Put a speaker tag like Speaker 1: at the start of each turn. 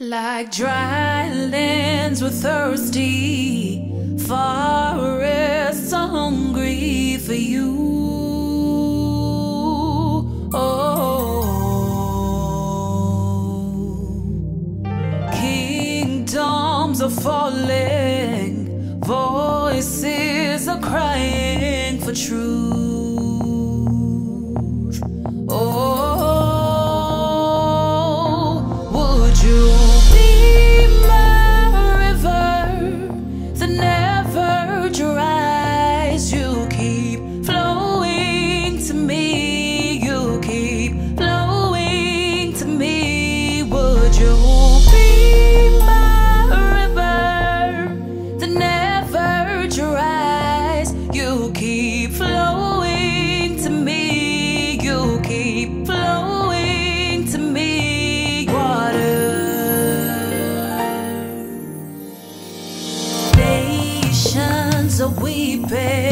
Speaker 1: Like dry lands were thirsty, forests are hungry for you. Oh, kingdoms are falling, voices are crying for truth. baby.